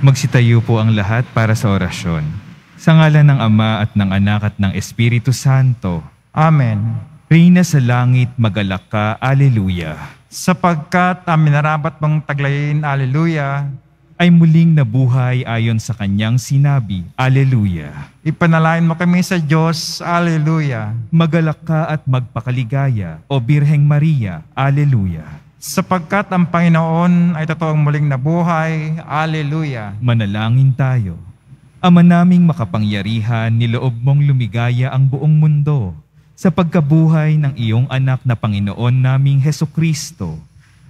Magsitayo po ang lahat para sa orasyon. Sa ngalan ng Ama at ng Anak at ng Espiritu Santo. Amen. Reyna sa langit, magalak ka. Aleluya. Sapagkat amin narapat mong taglayin, Alleluia, Ay muling nabuhay ayon sa kanyang sinabi. Aleluya. ipanalain mo kami sa Diyos, Alleluia. Magalak ka at magpakaligaya, O Birheng Maria. Aleluya. Sapagkat ang Panginoon ay totoong muling nabuhay, Alleluia. Manalangin tayo. Ama naming makapangyarihan, niloob mong lumigaya ang buong mundo sa pagkabuhay ng iyong anak na Panginoon naming Heso Kristo.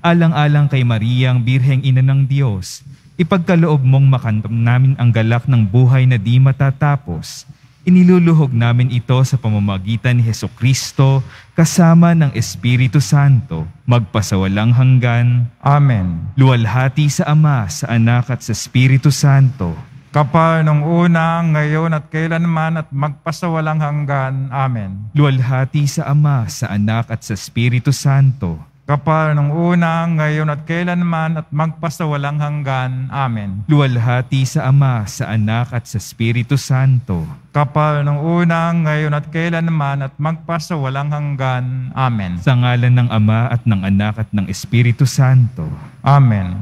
Alang-alang kay Mariang Birheng Ina ng Diyos, ipagkaloob mong makantam namin ang galak ng buhay na di matatapos. Iniluluhog namin ito sa pamamagitan ni Heso Kristo kasama ng Espiritu Santo, magpasawalang hanggan. Amen. Luwalhati sa Ama, sa Anak at sa Espiritu Santo, Kapal nung una, ngayon at kailanman at magpasawalang hanggan. Amen. luwalhati sa Ama, sa Anak at sa Espiritu Santo, Kapal nung una, ngayon at kailanman at magpasawalang hanggan. Amen. luwalhati sa Ama, sa Anak at sa Espiritu Santo, Kapal nung una, ngayon at kailanman at magpasawalang hanggan. Amen. sa ngalan ng Ama at ng Anak at ng Espiritu Santo. Amen.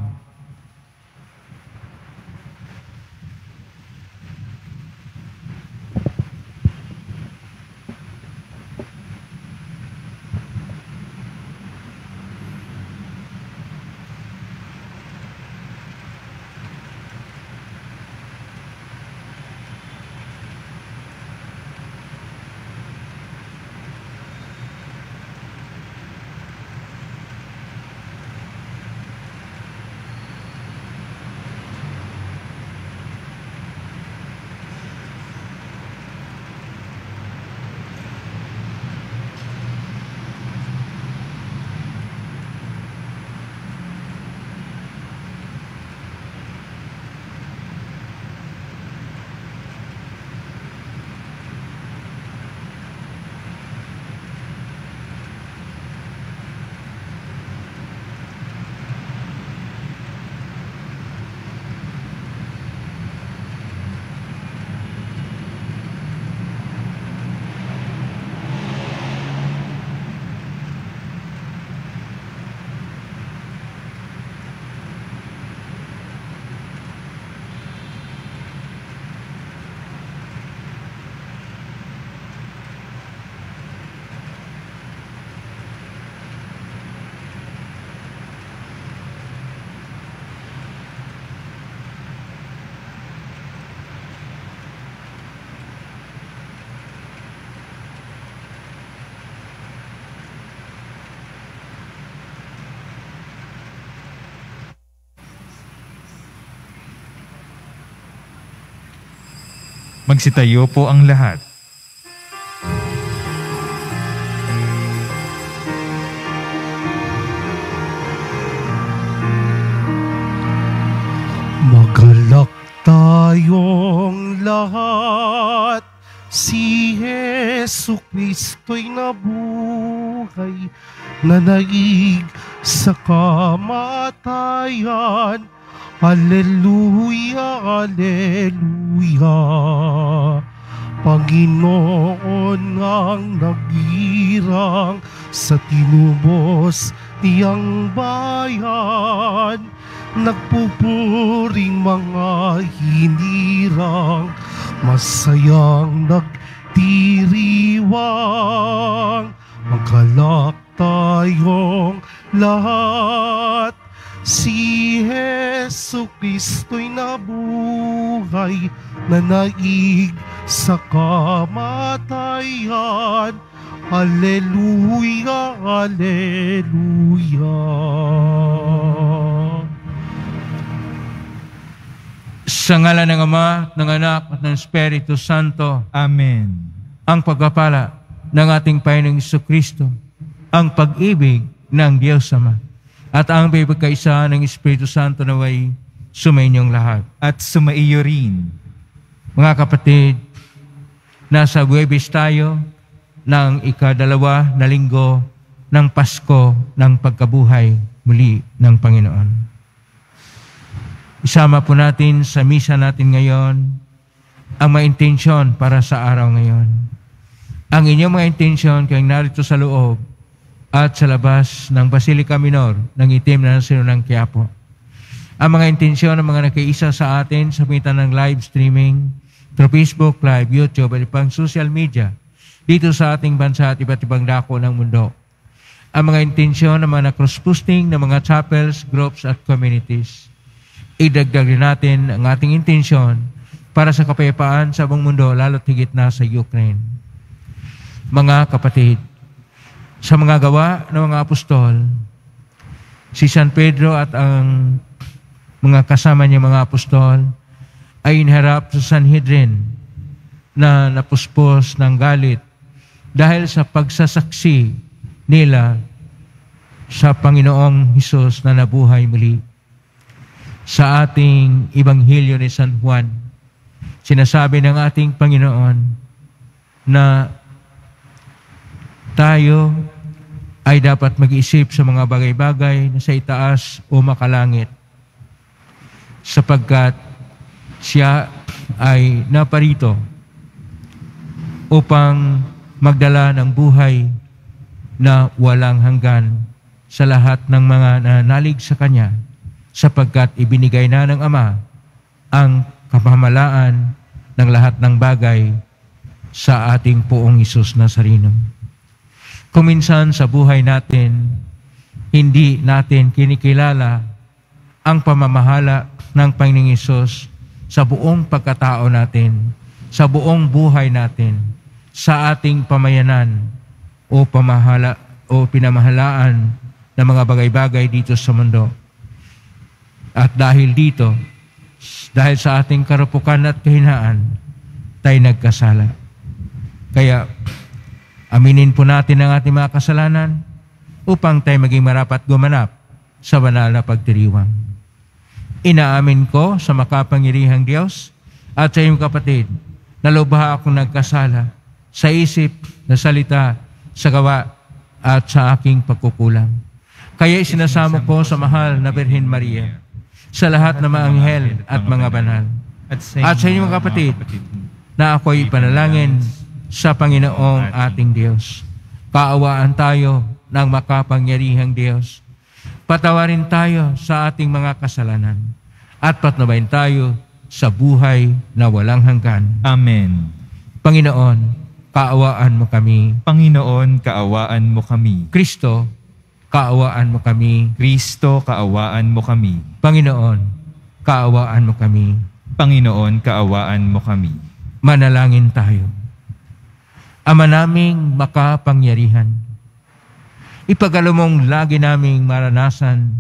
Magsitayo po ang lahat. Magalak tayong lahat, si Yesu Kristo'y nabuhay, nanaig sa kamatayan. Alleluia, Alleluia. Panginoon ang nagirang sa tinubos niyang bayan. Nagpupuring mga hinirang Masayang nagdiriwang Magalak tayong lahat Si Jesu Kristo'y nabuhay Nanaig sa kamatayan Alleluia, Alleluia. Sa ngala ng Ama, ng Anak, at ng Espiritu Santo, Amen. ang pagpapala ng ating Panginoong Kristo, ang pag-ibig ng Diyos Ama, at ang pagkaisa ng Espiritu Santo naway sumainyong lahat. At sumaiyo rin. Mga kapatid, nasa Buwebes tayo ng ikadalawa na linggo ng Pasko ng pagkabuhay muli ng Panginoon. Isama po natin sa misa natin ngayon ang mga intensyon para sa araw ngayon. Ang inyong mga intensyon kayong narito sa loob at sa labas ng Basilica Minor ng itim na ng Quiapo. Ang mga intensyon ng mga nakiisa sa atin sa pamitan ng live streaming through Facebook Live, YouTube at ibang social media dito sa ating bansa at iba't ibang dako ng mundo. Ang mga intensyon ng mga cross-posting ng mga chapels, groups at communities. Idagdag rin natin ang ating intensyon para sa kapayapaan sa buong mundo, lalo't higit na sa Ukraine. Mga kapatid, sa mga gawa ng mga apostol, si San Pedro at ang mga kasama niya mga apostol ay inharap sa Sanhedrin na napuspos ng galit dahil sa pagsasaksi nila sa Panginoong Hesus na nabuhay muli. Sa ating Ibanghilyo ni San Juan, sinasabi ng ating Panginoon na tayo ay dapat mag-isip sa mga bagay-bagay na sa itaas o makalangit sapagkat siya ay naparito upang magdala ng buhay na walang hanggan sa lahat ng mga nanalig sa Kanya sapagkat ibinigay na ng Ama ang kapamalaan ng lahat ng bagay sa ating poong Isus Nazareno. Kuminsan sa buhay natin, hindi natin kinikilala ang pamamahala ng Panginoong Isus sa buong pagkatao natin, sa buong buhay natin, sa ating pamayanan o pamahala o pinamahalaan ng mga bagay-bagay dito sa mundo. At dahil dito, dahil sa ating karupukan at kahinaan, tayo nagkasala. Kaya Aminin po natin ang ating mga kasalanan upang tayo maging marapat gumanap sa banal na pagdiriwang. Inaamin ko sa makapangirihang Diyos at sa iyong kapatid na lubha akong nagkasala sa isip, na salita, sa gawa at sa aking pagkukulang. Kaya isinasamo ko sa mahal na Birhen Maria, sa lahat ng mga anghel at mga banal, at sa inyong kapatid, na ako'y panalangin sa Panginoong ating Diyos. Kaawaan tayo ng makapangyarihang Diyos. Patawarin tayo sa ating mga kasalanan at patnubayin tayo sa buhay na walang hanggan. Amen. Panginoon, kaawaan mo kami. Panginoon, kaawaan mo kami. Kristo, kaawaan mo kami. Kristo, kaawaan mo kami. Panginoon, kaawaan mo kami. Panginoon, kaawaan mo kami. Manalangin tayo. Ama naming makapangyarihan, ipagalo mong lagi naming maranasan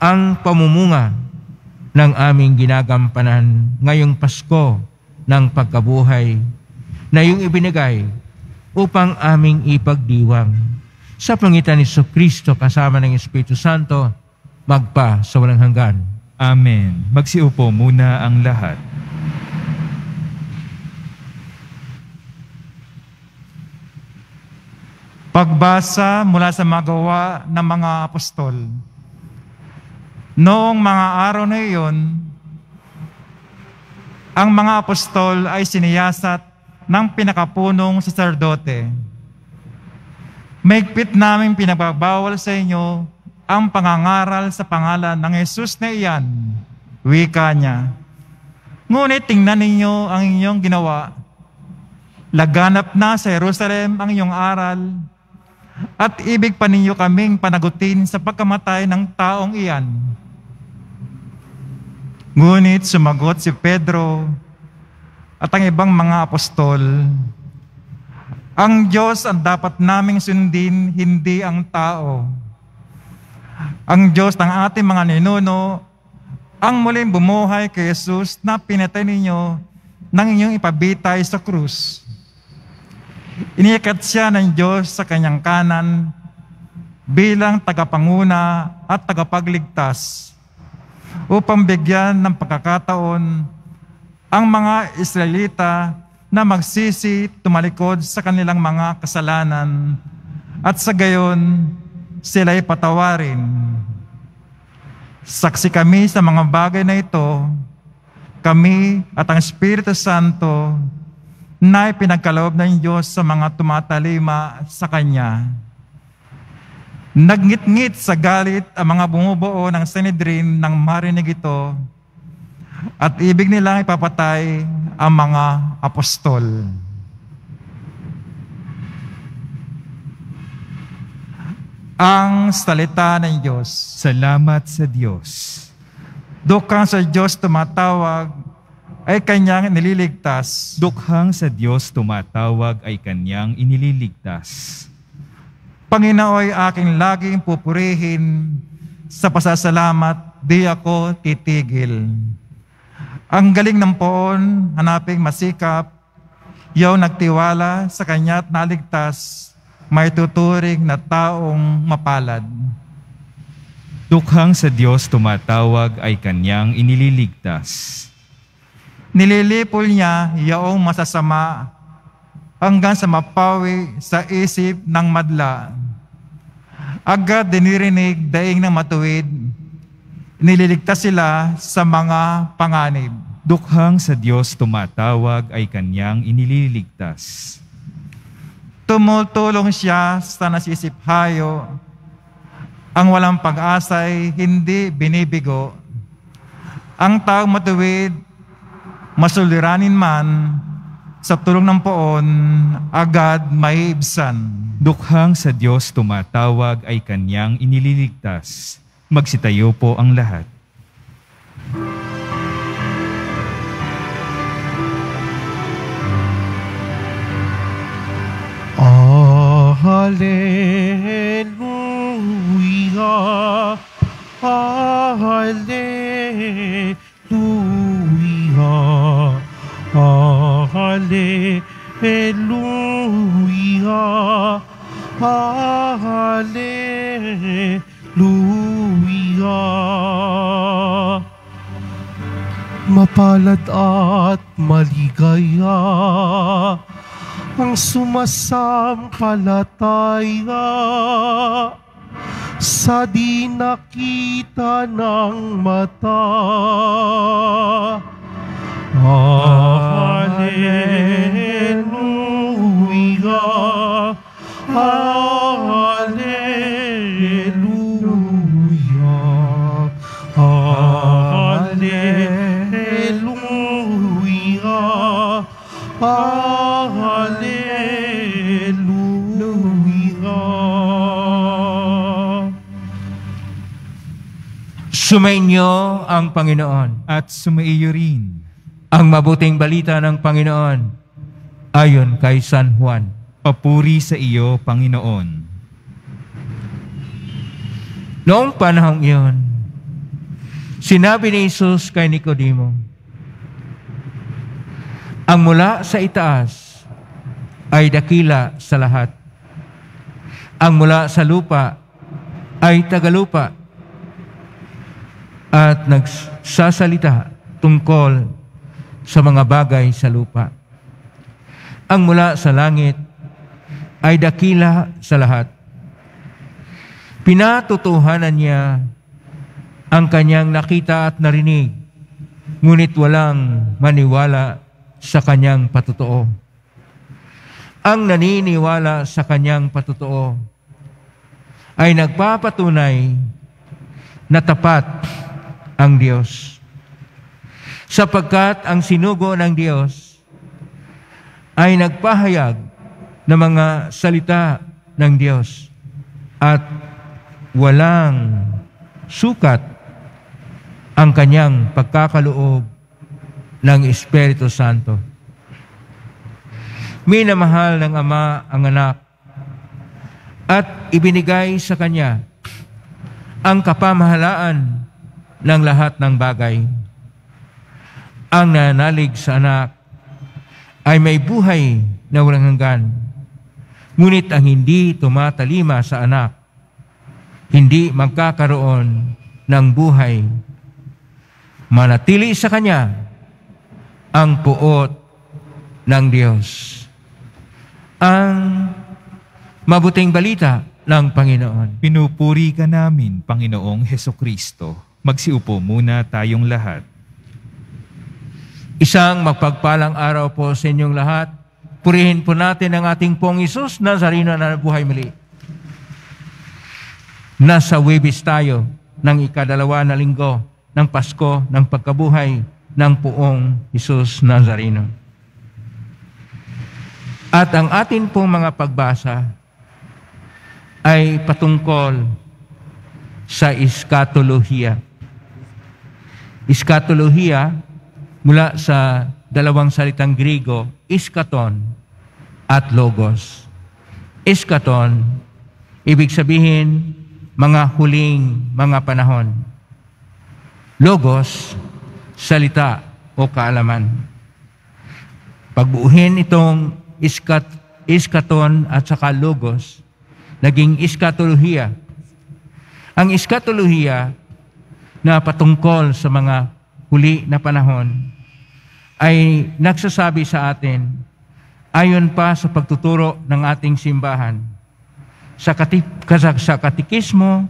ang pamumunga ng aming ginagampanan ngayong Pasko ng pagkabuhay na iyong ibinigay upang aming ipagdiwang sa pangitan ni Kristo kasama ng Espiritu Santo magpa sa walang hanggan. Amen. Magsiupo muna ang lahat. Pagbasa mula sa magawa ng mga apostol. Noong mga araw na iyon, ang mga apostol ay siniyasat ng pinakapunong saserdote. Maigpit namin pinagbabawal sa inyo ang pangangaral sa pangalan ng Jesus na iyan, wika niya. Ngunit tingnan ninyo ang inyong ginawa. Laganap na sa Jerusalem ang inyong aral, at ibig pa ninyo kaming panagutin sa pagkamatay ng taong iyan. Ngunit sumagot si Pedro at ang ibang mga apostol, ang Diyos ang dapat naming sundin, hindi ang tao. Ang Diyos ng ating mga ninuno, ang muling bumuhay kay Jesus na pinatay ninyo nang inyong ipabitay sa krus. Inikat siya ng Diyos sa kanyang kanan bilang tagapanguna at tagapagligtas upang bigyan ng pagkakataon ang mga Israelita na magsisi tumalikod sa kanilang mga kasalanan at sa gayon sila'y patawarin. Saksi kami sa mga bagay na ito, kami at ang Espiritu Santo na ipinagkaloob ng Diyos sa mga tumatalima sa Kanya. Nagngit-ngit sa galit ang mga bumubuo ng Sanhedrin nang marinig ito at ibig nilang ipapatay ang mga apostol. Ang salita ng Diyos. Salamat sa Diyos. Dukhang sa Diyos tumatawag ay kanyang nililigtas. Dukhang sa Diyos tumatawag ay kanyang inililigtas. Panginooy aking laging pupurihin sa pasasalamat, di ako titigil. Ang galing ng poon, hanaping masikap, yaw nagtiwala sa kanya't naligtas, may tuturing na taong mapalad. Dukhang sa Diyos tumatawag ay kanyang inililigtas. Nililipol niya yaong masasama hanggang sa mapawi sa isip ng madla. Agad dinirinig daing ng matuwid, nililigtas sila sa mga panganib. Dukhang sa Diyos tumatawag ay kanyang inililigtas. Tumutulong siya sa nasisiphayo. Ang walang pag-asa'y hindi binibigo. Ang taong matuwid, masuliranin man, sa tulong ng poon, agad maiibsan. Dukhang sa Diyos tumatawag ay kanyang inililigtas. Magsitayo po ang lahat. Ah, sumasampalataya sa di nakita ng mata. Hallelujah. Hallelujah. Hallelujah. Hallelujah. Sumainyo ang Panginoon. At sumaiyo rin. Ang mabuting balita ng Panginoon ayon kay San Juan. Papuri sa iyo, Panginoon. Noong panahong iyon, sinabi ni Jesus kay Nicodemo, Ang mula sa itaas ay dakila sa lahat. Ang mula sa lupa ay tagalupa at nagsasalita tungkol sa mga bagay sa lupa. Ang mula sa langit ay dakila sa lahat. Pinatutuhanan niya ang kanyang nakita at narinig, ngunit walang maniwala sa kanyang patutuo. Ang naniniwala sa kanyang patutuo ay nagpapatunay na tapat ang Diyos. Sapagkat ang sinugo ng Diyos ay nagpahayag ng mga salita ng Diyos at walang sukat ang kanyang pagkakaloob ng Espiritu Santo. Minamahal ng Ama ang anak at ibinigay sa Kanya ang kapamahalaan ng lahat ng bagay. Ang nanalig sa anak ay may buhay na walang hanggan. Ngunit ang hindi tumatalima sa anak, hindi magkakaroon ng buhay. Manatili sa Kanya ang puot ng Diyos. Ang mabuting balita ng Panginoon. Pinupuri ka namin, Panginoong Heso Kristo. Magsiupo muna tayong lahat. Isang magpagpalang araw po sa inyong lahat. Purihin po natin ang ating pong Isus Nazareno na nabuhay muli. Nasa Webis tayo ng ikadalawa na linggo ng Pasko ng pagkabuhay ng poong Isus Nazareno. At ang atin pong mga pagbasa ay patungkol sa iskatolohiya. Iskatolohiya mula sa dalawang salitang Griego, iskaton at logos. Iskaton, ibig sabihin, mga huling mga panahon. Logos, salita o kaalaman. Pagbuuhin itong iskat, iskaton at saka logos, naging iskatolohiya. Ang iskatolohiya na patungkol sa mga huli na panahon ay nagsasabi sa atin ayon pa sa pagtuturo ng ating simbahan sa, kati- sa, katikismo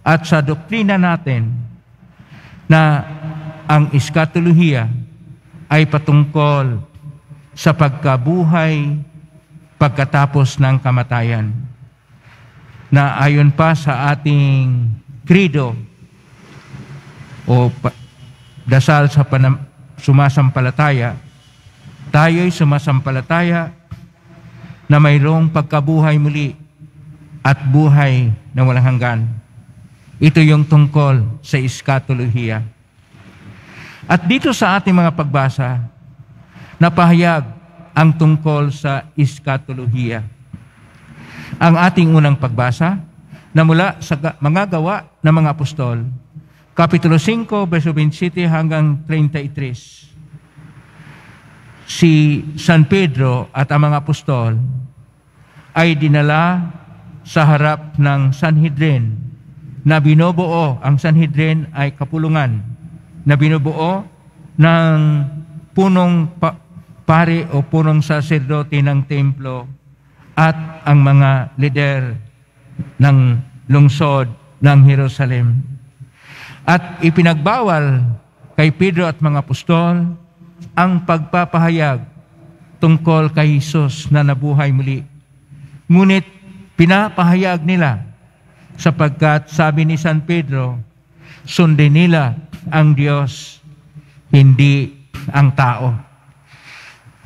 at sa doktrina natin na ang iskatolohiya ay patungkol sa pagkabuhay pagkatapos ng kamatayan. Na ayon pa sa ating credo o dasal sa panam- sumasampalataya, tayo'y sumasampalataya na mayroong pagkabuhay muli at buhay na walang hanggan. Ito yung tungkol sa iskatolohiya. At dito sa ating mga pagbasa, napahayag ang tungkol sa iskatolohiya. Ang ating unang pagbasa na mula sa ga- mga gawa ng mga apostol, Kapitulo 5, verso 27 hanggang 33. Si San Pedro at ang mga apostol ay dinala sa harap ng Sanhedrin na binubuo, ang Sanhedrin ay kapulungan, na binubuo ng punong pa- pare o punong saserdote ng templo at ang mga lider ng lungsod ng Jerusalem. At ipinagbawal kay Pedro at mga apostol ang pagpapahayag tungkol kay Jesus na nabuhay muli. Ngunit pinapahayag nila sapagkat sabi ni San Pedro, sundin nila ang Diyos, hindi ang tao.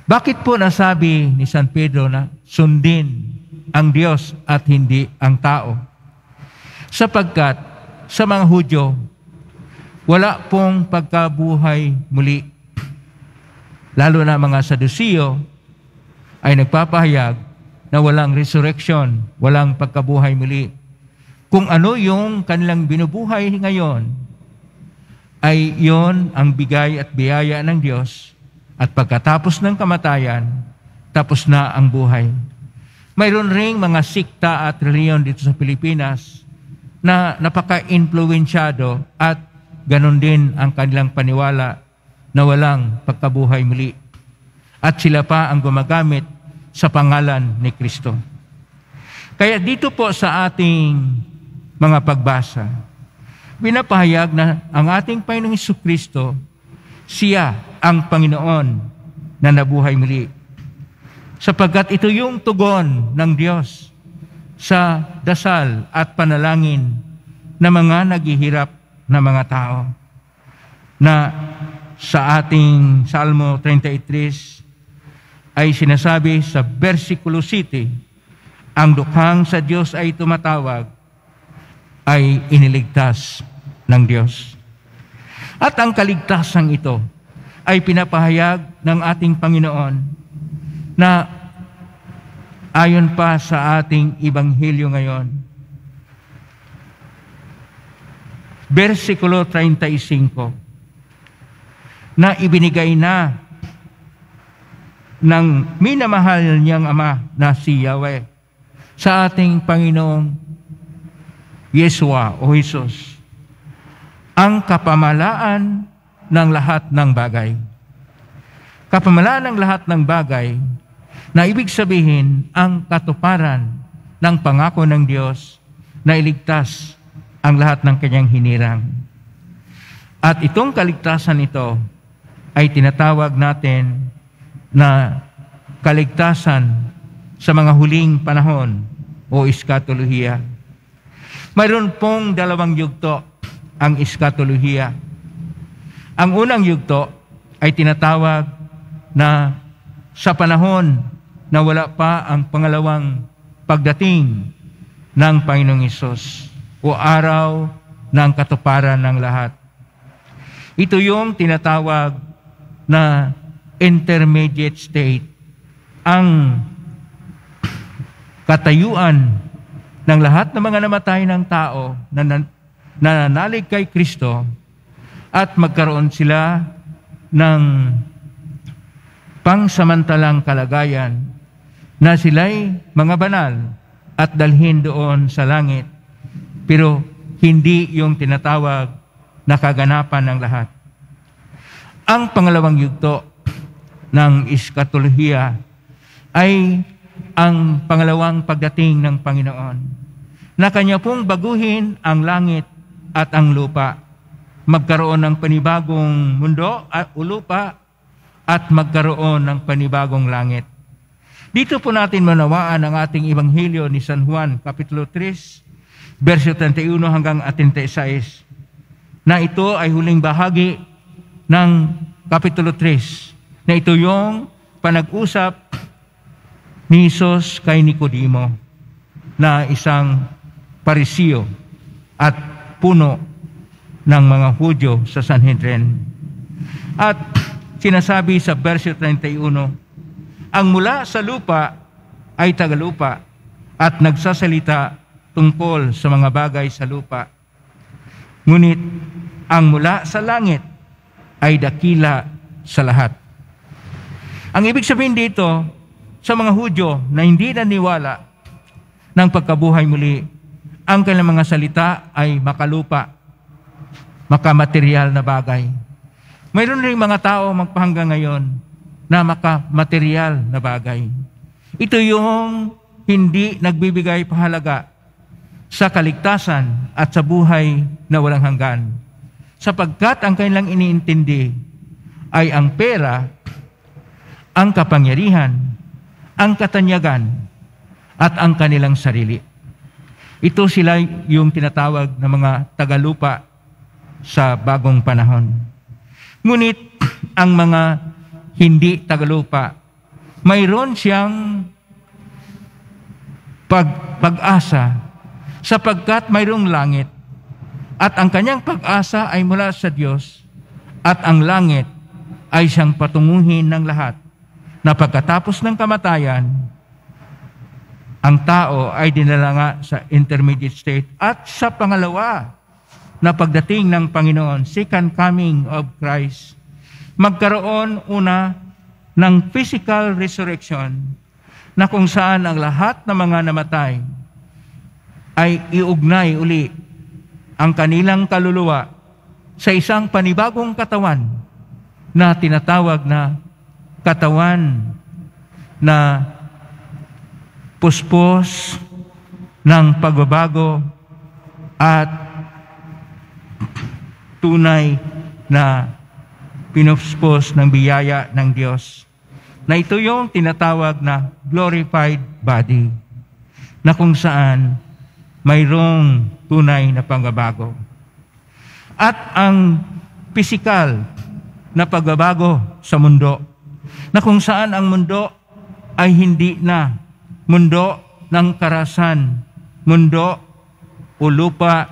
Bakit po nasabi ni San Pedro na sundin ang Diyos at hindi ang tao? Sapagkat sa mga Hudyo, wala pong pagkabuhay muli. Lalo na mga Sadusiyo ay nagpapahayag na walang resurrection, walang pagkabuhay muli. Kung ano yung kanilang binubuhay ngayon, ay yon ang bigay at biyaya ng Diyos at pagkatapos ng kamatayan, tapos na ang buhay. Mayroon ring mga sikta at reliyon dito sa Pilipinas na napaka-influensyado at ganon din ang kanilang paniwala na walang pagkabuhay muli. At sila pa ang gumagamit sa pangalan ni Kristo. Kaya dito po sa ating mga pagbasa, pinapahayag na ang ating Panginoong Iso Kristo, siya ang Panginoon na nabuhay muli. Sapagkat ito yung tugon ng Diyos sa dasal at panalangin ng mga naghihirap na mga tao na sa ating Salmo 33 ay sinasabi sa versikulo 7, ang dukhang sa Diyos ay tumatawag, ay iniligtas ng Diyos. At ang kaligtasan ito ay pinapahayag ng ating Panginoon na ayon pa sa ating Ibanghelyo ngayon, versikulo 35, na ibinigay na ng minamahal niyang ama na si Yahweh sa ating Panginoong Yesua o Jesus ang kapamalaan ng lahat ng bagay. Kapamalaan ng lahat ng bagay na ibig sabihin ang katuparan ng pangako ng Diyos na iligtas ang lahat ng kanyang hinirang. At itong kaligtasan ito ay tinatawag natin na kaligtasan sa mga huling panahon o eskatolohiya. Mayroon pong dalawang yugto ang eskatolohiya. Ang unang yugto ay tinatawag na sa panahon na wala pa ang pangalawang pagdating ng Panginoong Isos o araw ng katuparan ng lahat. Ito yung tinatawag na intermediate state. Ang katayuan ng lahat ng mga namatay ng tao na nan- nananalig kay Kristo at magkaroon sila ng pangsamantalang kalagayan na sila'y mga banal at dalhin doon sa langit. Pero hindi yung tinatawag na kaganapan ng lahat. Ang pangalawang yugto ng iskatolohiya ay ang pangalawang pagdating ng Panginoon na kanya pong baguhin ang langit at ang lupa. Magkaroon ng panibagong mundo at lupa at magkaroon ng panibagong langit. Dito po natin manawaan ang ating Ebanghelyo ni San Juan, Kapitulo 3, verso 31 hanggang 36, na ito ay huling bahagi ng Kapitulo 3, na ito yung panag-usap ni Jesus kay Nicodemo na isang parisiyo at puno ng mga Hudyo sa Sanhedrin. At sinasabi sa verse 31, ang mula sa lupa ay tagalupa at nagsasalita tungkol sa mga bagay sa lupa. Ngunit ang mula sa langit ay dakila sa lahat. Ang ibig sabihin dito, sa mga Hudyo na hindi naniwala ng pagkabuhay muli, ang kanilang mga salita ay makalupa, makamaterial na bagay. Mayroon rin mga tao magpahanggang ngayon na makamaterial na bagay. Ito yung hindi nagbibigay pahalaga sa kaligtasan at sa buhay na walang hanggan. Sapagkat ang kanilang iniintindi ay ang pera, ang kapangyarihan, ang katanyagan, at ang kanilang sarili. Ito sila yung tinatawag na mga tagalupa sa bagong panahon. Ngunit ang mga hindi tagalupa, mayroon siyang pag, pag-asa sapagkat mayroong langit. At ang kanyang pag-asa ay mula sa Diyos at ang langit ay siyang patunguhin ng lahat. Na pagkatapos ng kamatayan, ang tao ay dinala nga sa intermediate state. At sa pangalawa na pagdating ng Panginoon, second coming of Christ, magkaroon una ng physical resurrection na kung saan ang lahat ng mga namatay ay iugnay uli ang kanilang kaluluwa sa isang panibagong katawan na tinatawag na katawan na puspos ng pagbabago at tunay na pinuspos ng biyaya ng Diyos. Na ito yung tinatawag na glorified body na kung saan mayroong tunay na pagbabago. At ang pisikal na pagbabago sa mundo na kung saan ang mundo ay hindi na mundo ng karasan, mundo o lupa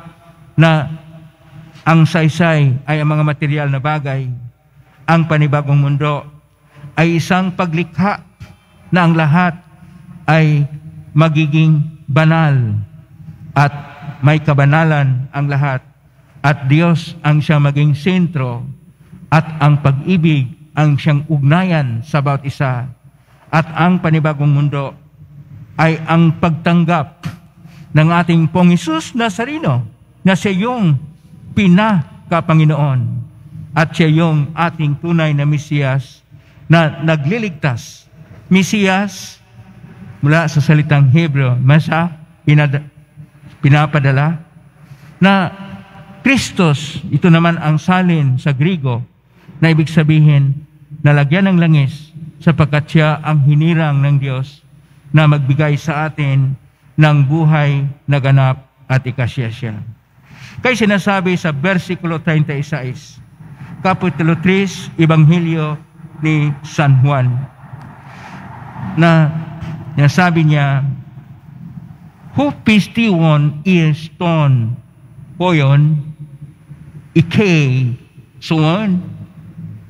na ang saysay ay ang mga material na bagay, ang panibagong mundo ay isang paglikha na ang lahat ay magiging banal at may kabanalan ang lahat. At Diyos ang siya maging sentro at ang pag-ibig ang siyang ugnayan sa bawat isa. At ang panibagong mundo ay ang pagtanggap ng ating Pong Isus Nazareno na siya yung pinaka-Panginoon. At siya yung ating tunay na Mesiyas na nagliligtas. Mesiyas, mula sa salitang Hebrew, Masa, pinad- pinapadala, na Christos, ito naman ang salin sa Grigo, na ibig sabihin, nalagyan ng langis sapagkat siya ang hinirang ng Diyos na magbigay sa atin ng buhay na ganap at ikasya siya. Kaya sinasabi sa versikulo 36, Kapitulo 3, Ebanghelyo ni San Juan, na nasabi niya, Who pistion is stone, poyon, ikay, suwan,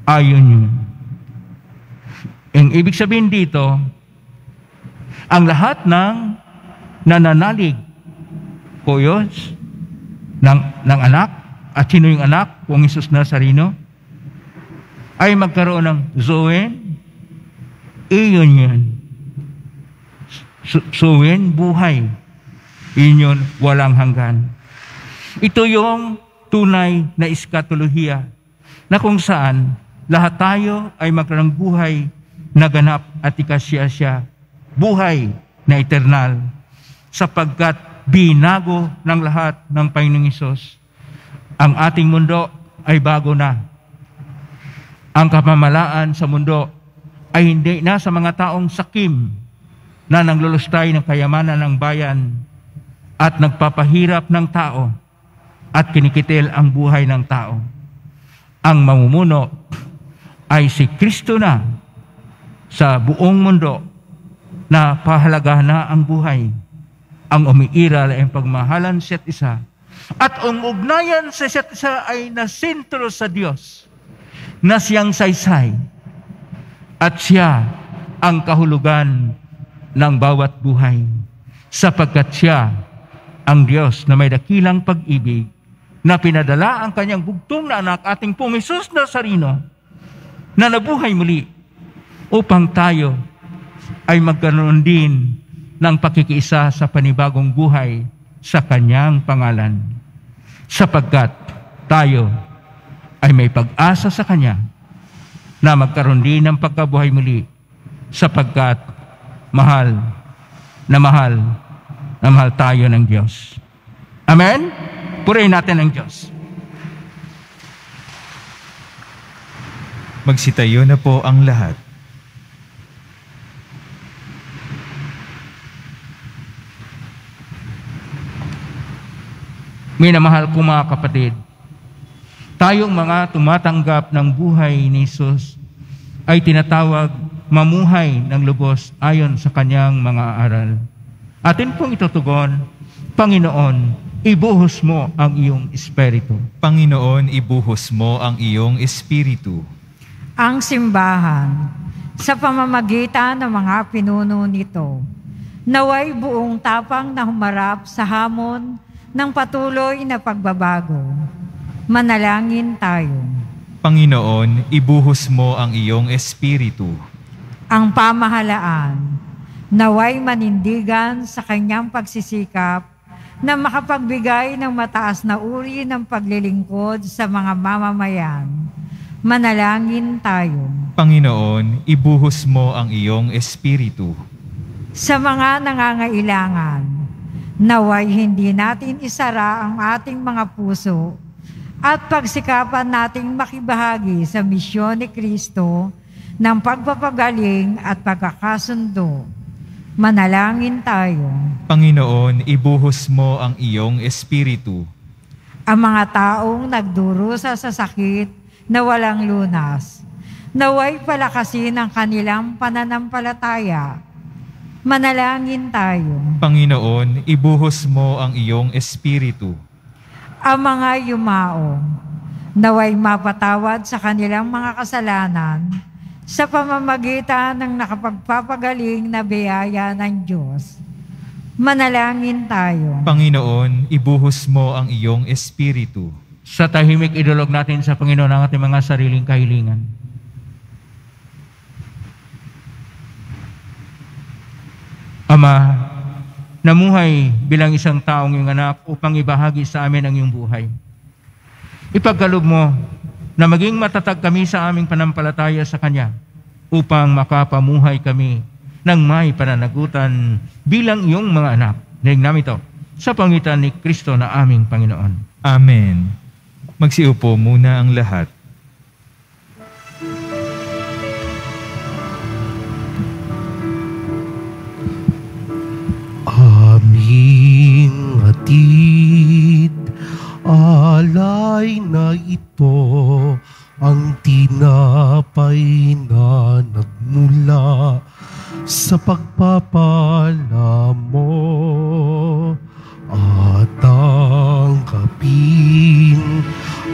ayon yun. Ang ibig sabihin dito, ang lahat ng nananalig ko yun, ng, ng anak, at sino yung anak, kung Isus Nazareno, ay magkaroon ng zoen, iyon yun. Zoen, buhay. Iyon yun, walang hanggan. Ito yung tunay na eskatolohiya na kung saan lahat tayo ay magkaroon buhay naganap at ikasya siya buhay na eternal sapagkat binago ng lahat ng Panginoong Isos. Ang ating mundo ay bago na. Ang kamamalaan sa mundo ay hindi na sa mga taong sakim na nanglulustay ng kayamanan ng bayan at nagpapahirap ng tao at kinikitil ang buhay ng tao. Ang mamumuno ay si Kristo na sa buong mundo na pahalagahan na ang buhay. Ang umiiral ay ang pagmahalan siya't isa. At ang ugnayan sa siya't isa ay nasintro sa Diyos na siyang saysay. At siya ang kahulugan ng bawat buhay. Sapagkat siya ang Diyos na may dakilang pag-ibig na pinadala ang kanyang bugtong na anak ating pong Isus na sarino na nabuhay muli upang tayo ay magkaroon din ng pakikiisa sa panibagong buhay sa kanyang pangalan. Sapagkat tayo ay may pag-asa sa kanya na magkaroon din ng pagkabuhay muli sapagkat mahal na mahal na mahal tayo ng Diyos. Amen? Purihin natin ang Diyos. Magsitayo na po ang lahat. Minamahal ko mga kapatid, tayong mga tumatanggap ng buhay ni Jesus ay tinatawag mamuhay ng lubos ayon sa kanyang mga aral. Atin pong itutugon, Panginoon, ibuhos mo ang iyong espiritu. Panginoon, ibuhos mo ang iyong espiritu. ang simbahan sa pamamagitan ng mga pinuno nito. Naway buong tapang na humarap sa hamon ng patuloy na pagbabago. Manalangin tayo. Panginoon, ibuhos mo ang iyong espiritu. Ang pamahalaan, naway manindigan sa kanyang pagsisikap na makapagbigay ng mataas na uri ng paglilingkod sa mga mamamayan. Manalangin tayo. Panginoon, ibuhos mo ang iyong espiritu. Sa mga nangangailangan, naway hindi natin isara ang ating mga puso at pagsikapan nating makibahagi sa misyon ni Kristo ng pagpapagaling at pagkakasundo. Manalangin tayo. Panginoon, ibuhos mo ang iyong espiritu. Ang mga taong nagdurusa sa sakit na walang lunas, naway palakasin ang kanilang pananampalataya. Manalangin tayo. Panginoon, ibuhos mo ang iyong espiritu. ang mga yumaong, naway mapatawad sa kanilang mga kasalanan sa pamamagitan ng nakapagpapagaling na biyaya ng Diyos. Manalangin tayo. Panginoon, ibuhos mo ang iyong espiritu. Sa tahimik idulog natin sa Panginoon ang ating mga sariling kahilingan. Ama, namuhay bilang isang taong iyong anak upang ibahagi sa amin ang iyong buhay. Ipagkalob mo na maging matatag kami sa aming panampalataya sa Kanya upang makapamuhay kami ng may pananagutan bilang iyong mga anak. Narinig namin ito sa pangitan ni Kristo na aming Panginoon. Amen. Magsiupo muna ang lahat. Aming atid, alay na ito ang tinapay na nagmula sa pagpapala mo at tanggapin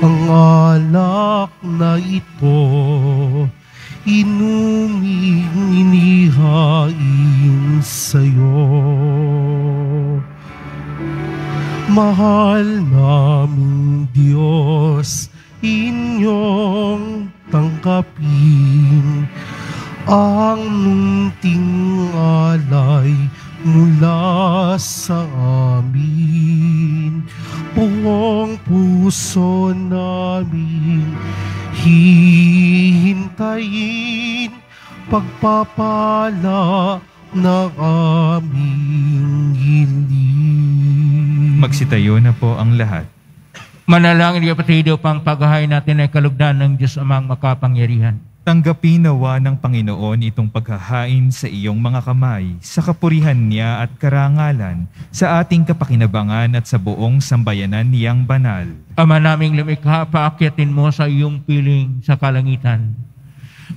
ang alak na ito inuming inihain sa'yo. Mahal naming Diyos, inyong tanggapin ang munting alay mula sa amin. Buong puso namin hihintayin pagpapala ng aming hiling. Magsitayo na po ang lahat. Manalangin kapatid upang paghahay natin ay kalugdan ng Diyos amang makapangyarihan. Tanggapin nawa ng Panginoon itong paghahain sa iyong mga kamay sa kapurihan niya at karangalan sa ating kapakinabangan at sa buong sambayanan niyang banal. Ama naming lumikha, paakyatin mo sa iyong piling sa kalangitan.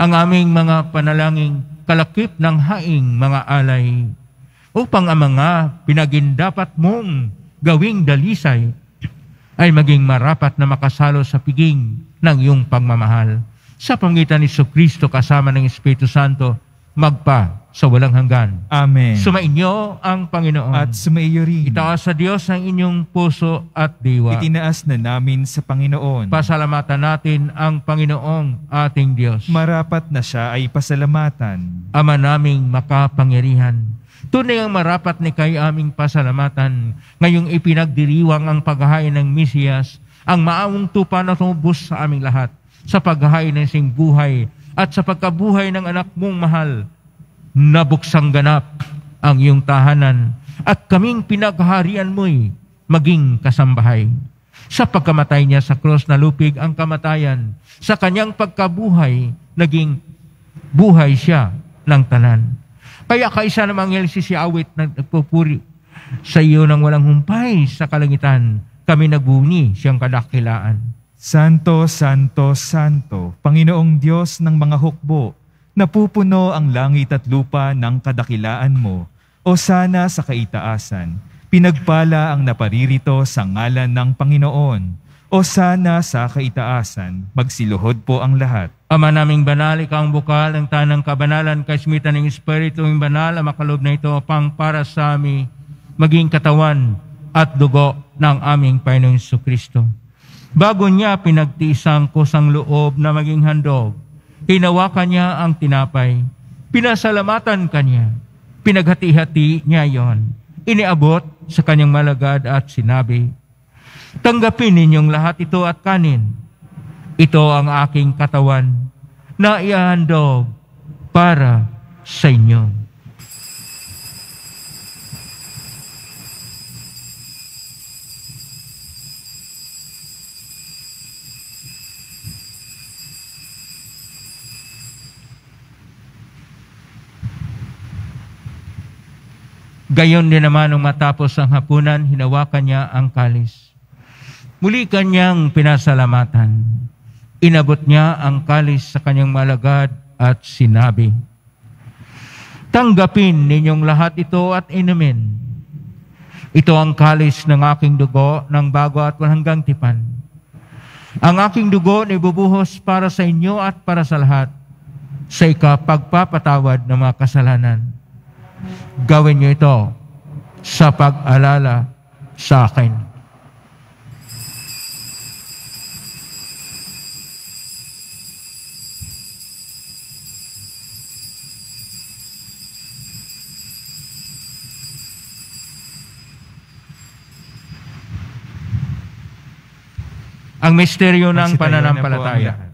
Ang aming mga panalangin kalakip ng haing mga alay upang ang mga pinagindapat mong gawing dalisay ay maging marapat na makasalo sa piging ng iyong pagmamahal. Sa pamagitan ni Kristo kasama ng Espiritu Santo, magpa sa walang hanggan. Amen. Sumainyo ang Panginoon. At sumaiyo rin. Itaas sa Diyos ang inyong puso at diwa. Itinaas na namin sa Panginoon. Pasalamatan natin ang Panginoong ating Diyos. Marapat na siya ay pasalamatan. Ama naming makapangyarihan. Tunay ang marapat ni kay aming pasalamatan. Ngayong ipinagdiriwang ang paghahain ng Mesiyas, ang maawong tupa na tumubos sa aming lahat sa paghahain ng sing buhay at sa pagkabuhay ng anak mong mahal. Nabuksang ganap ang iyong tahanan at kaming pinagharian mo'y maging kasambahay. Sa pagkamatay niya sa krus na lupig ang kamatayan, sa kanyang pagkabuhay, naging buhay siya ng tanan. Kaya kaisa namang si si awit na nagpupuri sa iyo ng walang humpay sa kalangitan, kami nagbuni siyang kadakilaan. Santo, Santo, Santo, Panginoong Diyos ng mga hukbo, napupuno ang langit at lupa ng kadakilaan mo, o sana sa kaitaasan, pinagpala ang naparirito sa ngalan ng Panginoon, o sana sa kaitaasan, magsiluhod po ang lahat. Ama naming banal, ikaw ang bukal ng tanang kabanalan, kasmitan ng Espiritu ng banal, ang makalob na ito pang para sa amin, maging katawan at dugo ng aming Panginoong Kristo. Bago niya pinagtiisang kusang loob na maging handog, hinawakan niya ang tinapay, pinasalamatan kanya, pinaghati-hati niya yon, iniabot sa kanyang malagad at sinabi, Tanggapin ninyong lahat ito at kanin. Ito ang aking katawan na ihahandog para sa inyo. Gayon din naman nung matapos ang hapunan, hinawakan niya ang kalis. Muli kanyang pinasalamatan. Inabot niya ang kalis sa kanyang malagad at sinabi, Tanggapin ninyong lahat ito at inumin. Ito ang kalis ng aking dugo ng bago at hanggang tipan. Ang aking dugo na ibubuhos para sa inyo at para sa lahat sa ikapagpapatawad ng mga kasalanan. Gawin niyo ito sa pag-alala sa akin. Ang misteryo ng pananampalataya.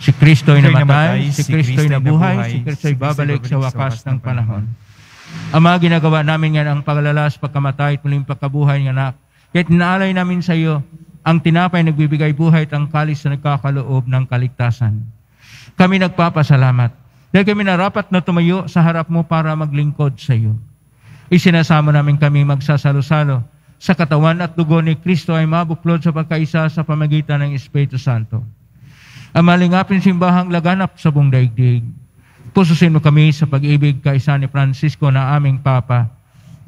Si Kristo ay Siya'y namatay, si si Kristo ay Kristo'y nabuhay, si Kristo ay si Kristo'y babalik sa wakas ng panahon. Ama, ginagawa namin yan ang paglala sa pagkamatay at muling pagkabuhay ng anak Kahit inaalay namin sa iyo ang tinapay nagbibigay buhay at ang kalis na nagkakaloob ng kaligtasan. Kami nagpapasalamat dahil kami narapat na tumayo sa harap mo para maglingkod sa iyo. Isinasama namin kami magsasalo-salo sa katawan at dugo ni Kristo ay mabuklod sa pagkaisa sa pamagitan ng Espiritu Santo. Ang malingapin simbahang laganap sa buong daigdig. Pususin mo kami sa pag-ibig kaisa ni Francisco na aming Papa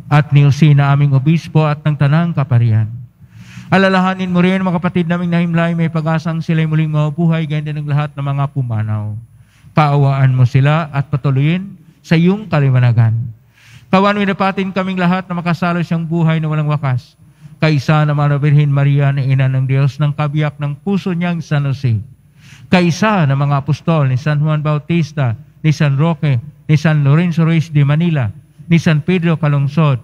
at ni Jose na aming Obispo at ng Tanang Kaparian. Alalahanin mo rin mga kapatid naming nahimlay may pag-asang sila'y muling mabuhay ganyan ng lahat ng mga pumanaw. Paawaan mo sila at patuloyin sa iyong kaliwanagan. Kawan winapatin kaming lahat na makasalo siyang buhay na walang wakas. Kaisa na Birhen Maria na ina ng Diyos ng kabiyak ng puso niyang San Jose. Kaisa na mga apostol ni San Juan Bautista, ni San Roque, ni San Lorenzo Ruiz de Manila, ni San Pedro Calungsod,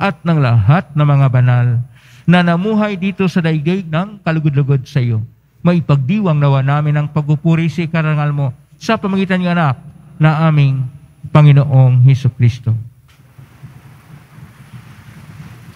at ng lahat ng mga banal na namuhay dito sa daigdig ng kalugod-lugod sa iyo. May pagdiwang nawa namin ang pagpupuri sa karangal mo sa pamagitan ng anak na aming Panginoong Heso Kristo.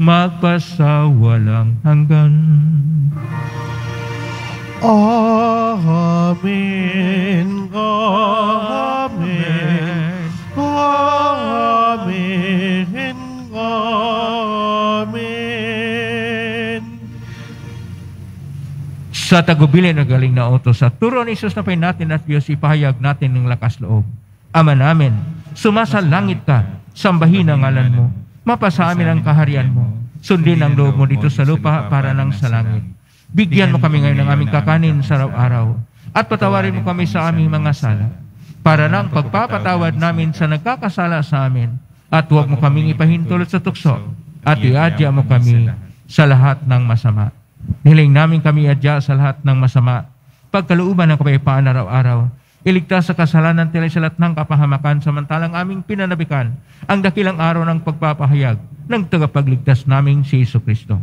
magpasawalang hanggan. Amen. Amen. Amen. Amen. Sa tagubilin na galing na utos, sa turo ni Jesus na pay natin at Diyos, ipahayag natin ng lakas loob. Ama namin, sumasalangit ka, sambahin ang ngalan mo, mapasa amin ang kaharian mo, sundin ang loob mo dito sa lupa para nang sa langit. Bigyan mo kami ngayon ng aming kakanin sa araw-araw, at patawarin mo kami sa aming mga sala, para nang pagpapatawad namin sa nagkakasala sa amin, at huwag mo kaming ipahintulot sa tukso, at iadya mo kami sa lahat ng masama. Niling namin kami adya sa lahat ng masama, pagkalooban ng kapayapaan araw-araw, iligtas sa kasalanan tila sa lahat ng kapahamakan samantalang aming pinanabikan ang dakilang araw ng pagpapahayag ng tagapagligtas naming si Iso Kristo.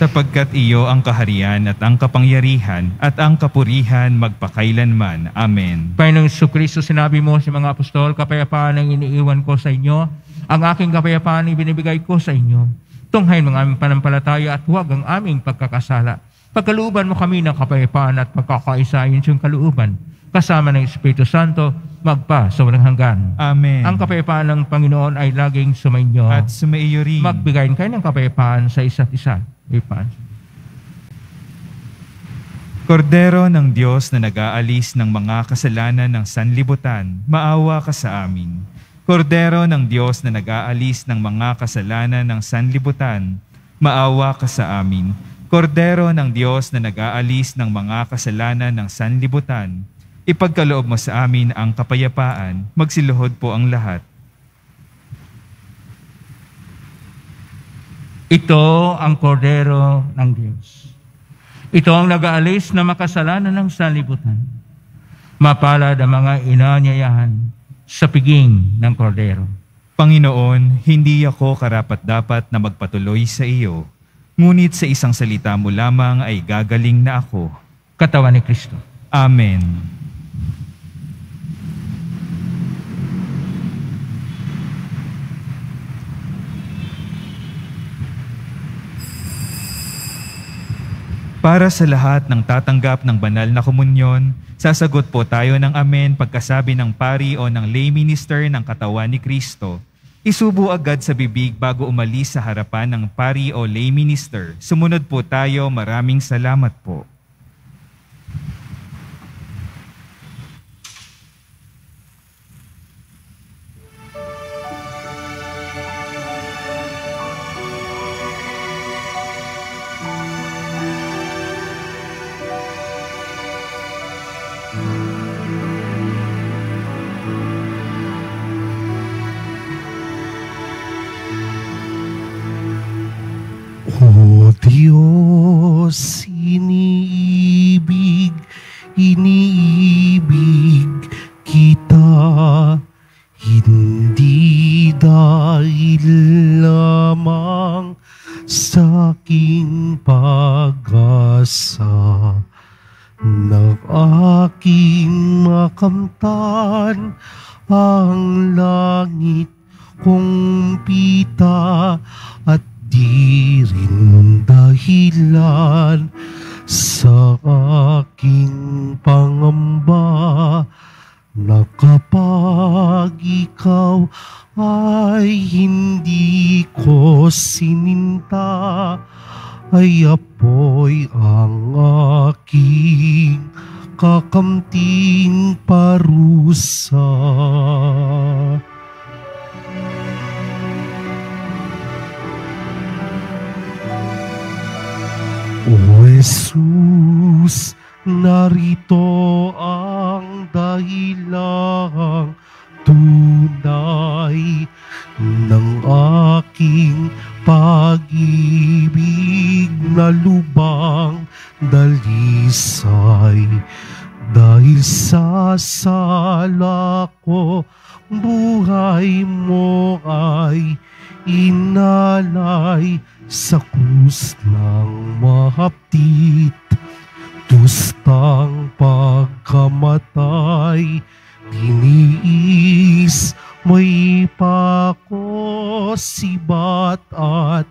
sapagkat iyo ang kaharian at ang kapangyarihan at ang kapurihan magpakailanman. Amen. Panginoong Iso Kristo, sinabi mo sa mga apostol, kapayapaan ang iniiwan ko sa inyo, ang aking kapayapaan ibinibigay ko sa inyo. Tunghayin ang aming panampalataya at huwag ang aming pagkakasala. Pagkalooban mo kami ng kapayapaan at pagkakaisa ayon sa iyong kalooban, kasama ng Espiritu Santo, magpa sa walang hanggan. Amen. Ang kapayapaan ng Panginoon ay laging sumainyo. at sumaiyo rin. Magbigayin kayo ng kapayapaan sa isa't isa. Kapayapaan. Kordero ng Diyos na nag-aalis ng mga kasalanan ng sanlibutan, maawa ka sa amin. Kordero ng Diyos na nag-aalis ng mga kasalanan ng sanlibutan, maawa ka sa amin. Kordero ng Diyos na nag-aalis ng mga kasalanan ng sanlibutan, ipagkaloob mo sa amin ang kapayapaan, magsiluhod po ang lahat. Ito ang kordero ng Diyos. Ito ang nag-aalis na makasalanan ng sanlibutan. Mapalad ang mga inanyayahan sa piging ng kordero. Panginoon, hindi ako karapat-dapat na magpatuloy sa iyo, ngunit sa isang salita mo lamang ay gagaling na ako. Katawan ni Kristo. Amen. Para sa lahat ng tatanggap ng banal na komunyon, sasagot po tayo ng amen pagkasabi ng pari o ng lay minister ng katawan ni Kristo. Isubo agad sa bibig bago umalis sa harapan ng pari o lay minister. Sumunod po tayo. Maraming salamat po. Kakamting parusa. O Jesus, narito ang dahilang tunay ng aking pag-ibig na lubang dalisay. Dahil sa sala ko, buhay mo ay inalay sa krus ng mahaptit. Tustang pagkamatay, tiniis mo'y pako sibat at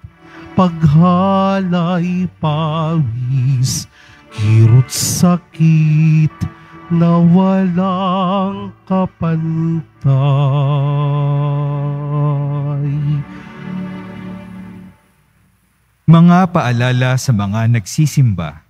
paghalay pawis, kirot sakit na walang kapantay. Mga paalala sa mga nagsisimba.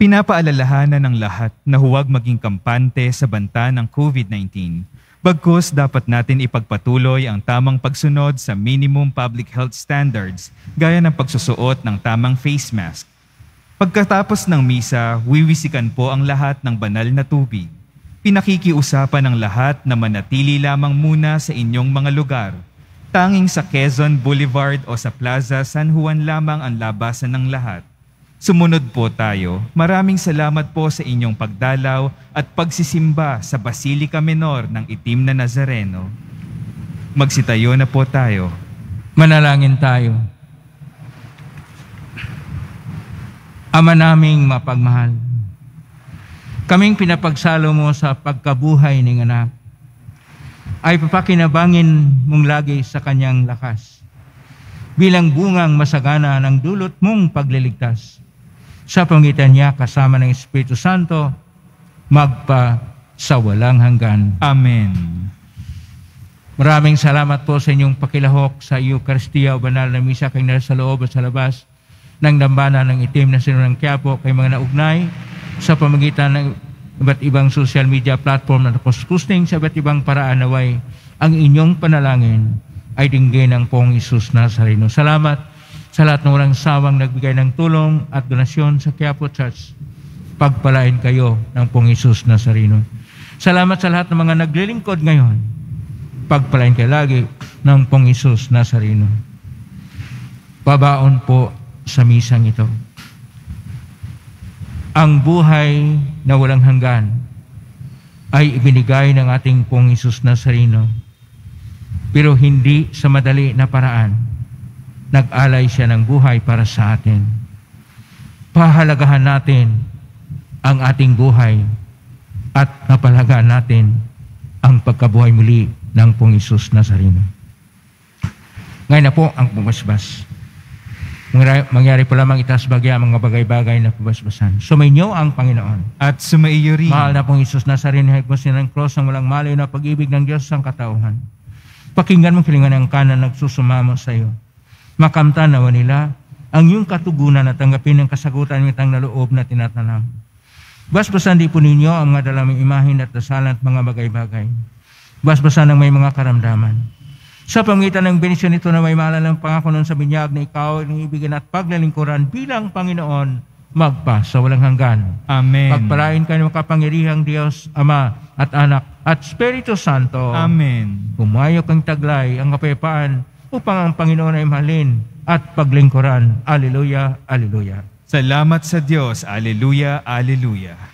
Pinapaalalahanan ng lahat na huwag maging kampante sa banta ng COVID-19. Bagkus dapat natin ipagpatuloy ang tamang pagsunod sa minimum public health standards gaya ng pagsusuot ng tamang face mask. Pagkatapos ng misa, wiwisikan po ang lahat ng banal na tubig. Pinakikiusapan ng lahat na manatili lamang muna sa inyong mga lugar. Tanging sa Quezon Boulevard o sa Plaza San Juan lamang ang labasan ng lahat. Sumunod po tayo. Maraming salamat po sa inyong pagdalaw at pagsisimba sa Basilika Menor ng Itim na Nazareno. Magsitayo na po tayo. Manalangin tayo. Ama naming mapagmahal, kaming pinapagsalo mo sa pagkabuhay ng anak, ay papakinabangin mong lagi sa kanyang lakas. Bilang bungang masagana ng dulot mong pagliligtas. Sa pangitan niya kasama ng Espiritu Santo, magpa sa walang hanggan. Amen. Maraming salamat po sa inyong pakilahok sa Eucharistia o banal na misa kay nasa loob at sa labas ng dambana ng itim na sinunang Quiapo kay mga naugnay sa pamagitan ng iba't ibang social media platform na posting sa iba't ibang paraan naway ang inyong panalangin ay dinggin ng pong Isus Nazareno. Salamat sa lahat ng walang sawang nagbigay ng tulong at donasyon sa Quiapo Church. Pagpalain kayo ng pong Isus Nazareno. Salamat sa lahat ng mga naglilingkod ngayon. Pagpalain kayo lagi ng pong Isus Nazareno. Babaon po sa misang ito. Ang buhay na walang hanggan ay ibinigay ng ating pong Isus Nazareno. Pero hindi sa madali na paraan. Nag-alay siya ng buhay para sa atin. Pahalagahan natin ang ating buhay at napalagaan natin ang pagkabuhay muli ng pong Isus Nazareno. Ngayon na po ang pumasbas. Mangyari, po lamang itaas bagya ang mga bagay-bagay na pabasbasan. Sumainyo ang Panginoon. At sumaiyo rin. Mahal na pong Isus Nazareno, higpos ng cross ng walang mali na pag-ibig ng Diyos ang katauhan. Pakinggan mo kilingan ng kanan nagsusumamo sa iyo. Makamtan nawa nila ang iyong katugunan at tanggapin ang kasagutan ng itang naloob na tinatanam. Basbasan di po ninyo ang mga dalaming imahin at dasalan at mga bagay-bagay. Basbasan ang may mga karamdaman. Sa pangitan ng benisyon nito na may maalalang pangako nun sa binyag na ikaw ang ibigin at paglalingkuran bilang Panginoon magpa sa walang hanggan. Amen. Pagpalain ka ng makapangyarihang Diyos, Ama at Anak at Espiritu Santo. Amen. Pumayo kang taglay ang kapayapaan upang ang Panginoon ay mahalin at paglingkuran. Aleluya, aleluya. Salamat sa Diyos. Aleluya, aleluya.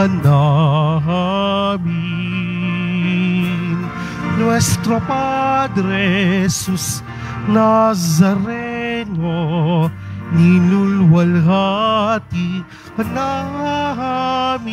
namin. Nuestro Padre Jesus Nazareno, ninulwalhati ka namin.